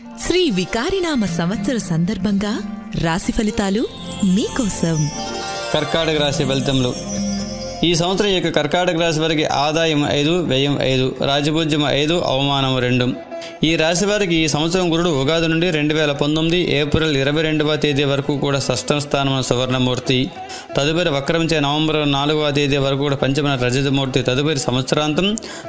శ్రీ వికారినామ సంవత్సర సందర్భంగా రాశి ఫలితాలు మీకోసం. కర్కాటక రాశి ఫలితంలో ఈ సంవత్సరం యొక్క కర్కాటక రాశి వారికి ఆదాయం ఐదు వ్యయం ఐదు రాజపూజ్యం ఐదు అవమానం రెండు. ఈ రాశి వారికి ఈ సంవత్సరం గురుడు ఉగాది నుండి రెండు వేల పంతొమ్మిది ఏప్రిల్ ఇరవై రెండవ తేదీ వరకు కూడా షష్టమ స్థానం సువర్ణమూర్తి తదుపరి వక్రమించే నవంబర్ నాలుగవ తేదీ వరకు కూడా పంచమన రజతమూర్తి తదుపరి సంవత్సరాంతం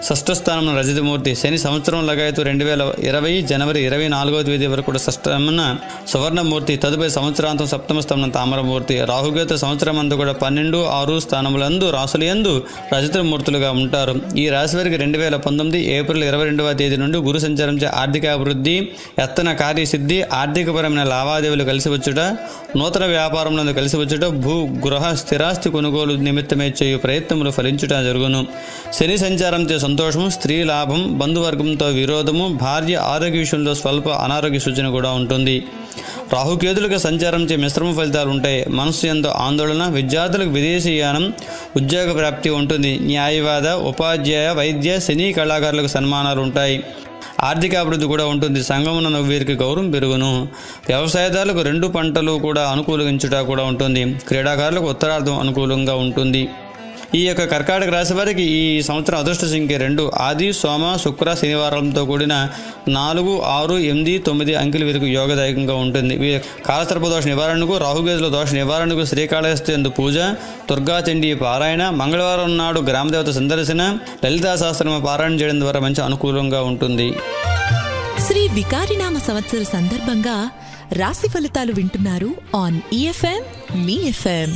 షష్ఠ స్థానం రజతమూర్తి. శని సంవత్సరం లగాయతు రెండు వేల ఇరవై జనవరి ఇరవై నాలుగవ తేదీ వరకు కూడా షష్టమన సువర్ణమూర్తి తదుపరి సంవత్సరాంతం సప్తమ స్థానం తామరమూర్తి. రాహుగేత సంవత్సరం అందు కూడా పన్నెండు ఆరు స్థానములందు రాసులందు రజతమూర్తులుగా ఉంటారు. ఈ రాశి వారికి రెండు వేల పంతొమ్మిది ఏప్రిల్ ఇరవై రెండవ తేదీ నుండి గురు సంచారంచే ఆర్థిక అభివృద్ధి ఎత్తన కార్యసిద్ధి ఆర్థికపరమైన లావాదేవీలు కలిసి వచ్చుట నూతన వ్యాపారంలో కలిసి వచ్చుట భూ గృహ స్థిరాస్తి కొనుగోలు నిమిత్తమే చేయు ప్రయత్నములు ఫలించుట జరుగును. శని సంచారంతో సంతోషము స్త్రీ లాభం బంధువర్గంతో విరోధము భార్య ఆరోగ్య విషయంలో స్వల్ప అనారోగ్య సూచన కూడా ఉంటుంది. రాహుకేతులకు సంచారంచే మిశ్రమ ఫలితాలు ఉంటాయి. మనస్సు ఎంతో ఆందోళన విద్యార్థులకు విదేశీయానం ఉద్యోగ ప్రాప్తి ఉంటుంది. న్యాయవాద ఉపాధ్యాయ వైద్య సినీ కళాకారులకు సన్మానాలు ఉంటాయి. ఆర్థిక అభివృద్ధి కూడా ఉంటుంది. సంగమున వీరికి గౌరవం పెరుగును. వ్యవసాయదారులకు రెండు పంటలు కూడా అనుకూలించుట కూడా ఉంటుంది. క్రీడాకారులకు ఉత్తరార్థం అనుకూలంగా ఉంటుంది. ఈ యొక్క కర్కాటక రాశి వారికి ఈ సంవత్సరం అదృష్ట సంఖ్య రెండు. ఆది సోమ శుక్ర శనివారంతో కూడిన నాలుగు ఆరు ఎనిమిది తొమ్మిది అంకెలు వీరికి యోగదాయకంగా ఉంటుంది. కాలసర్ప దోష నివారణకు రాహుగేజుల దోష నివారణకు శ్రీకాళహస్తి ఎందు పూజ దుర్గాచండీ పారాయణ మంగళవారం నాడు గ్రామదేవత సందర్శన లలితా శాస్త్రం పారాయణ చేయడం ద్వారా మంచి అనుకూలంగా ఉంటుంది. శ్రీ వికారినామ సంవత్సర సందర్భంగా రాశి ఫలితాలు వింటున్నారు ఆన్ ఈఎఫ్ఎం మీ ఎఫ్ఎం